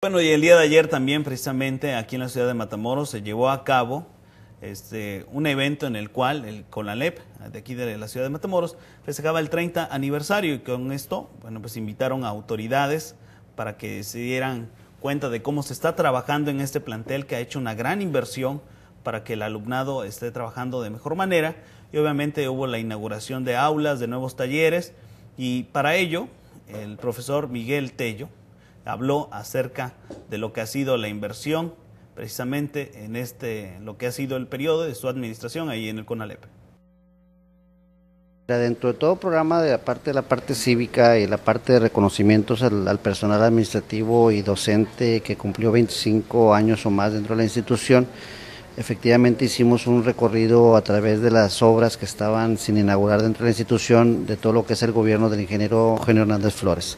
Bueno, y el día de ayer también, precisamente aquí en la ciudad de Matamoros, se llevó a cabo este, un evento en el cual el CONALEP, de aquí de la ciudad de Matamoros, festejaba el 30 aniversario y con esto, bueno, pues invitaron a autoridades para que se dieran cuenta de cómo se está trabajando en este plantel que ha hecho una gran inversión para que el alumnado esté trabajando de mejor manera. Y obviamente hubo la inauguración de aulas, de nuevos talleres y para ello el profesor Miguel Tello, habló acerca de lo que ha sido la inversión precisamente en este lo que ha sido el periodo de su administración ahí en el CONALEP. Dentro de todo programa de la parte de la parte cívica y la parte de reconocimientos al, personal administrativo y docente que cumplió 25 años o más dentro de la institución, efectivamente hicimos un recorrido a través de las obras que estaban sin inaugurar dentro de la institución de todo lo que es el gobierno del ingeniero Eugenio Hernández Flores.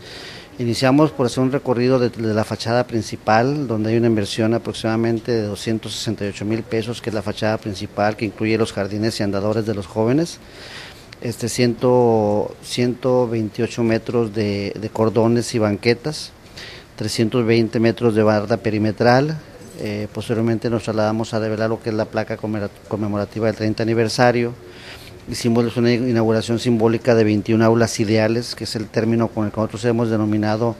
Iniciamos por hacer un recorrido de, la fachada principal, donde hay una inversión aproximadamente de 268 mil pesos, que es la fachada principal, que incluye los jardines y andadores de los jóvenes. Este 128 metros de, cordones y banquetas, 320 metros de barda perimetral. Eh, posteriormente nos trasladamos a develar lo que es la placa conmemorativa del 30 aniversario Hicimos una inauguración simbólica de 21 aulas ideales, que es el término con el que nosotros hemos denominado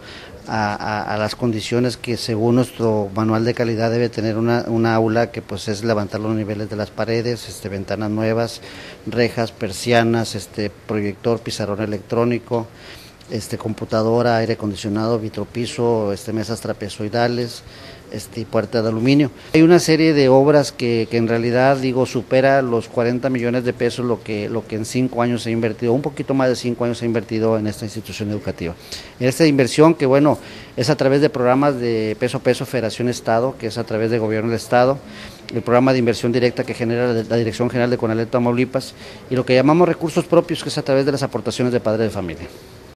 a, las condiciones que según nuestro manual de calidad debe tener una, aula que pues es levantar los niveles de las paredes, este, ventanas nuevas, rejas, persianas, este, proyector, pizarrón electrónico, este, computadora, aire acondicionado, vitropiso, este, mesas trapezoidales, este, puerta de aluminio. Hay una serie de obras que, en realidad digo supera los 40 millones de pesos lo que, lo que en cinco años se ha invertido, un poquito más de cinco años se ha invertido en esta institución educativa. Esta inversión que bueno es a través de programas de peso a peso Federación Estado, que es a través de Gobierno del Estado, el programa de inversión directa que genera la Dirección General de Conaleta Tamaulipas y lo que llamamos recursos propios, que es a través de las aportaciones de padres de familia.